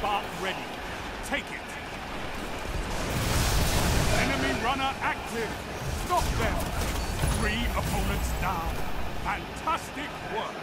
spark ready. Take it. Enemy runner active. Stop them. Three opponents down. Fantastic work.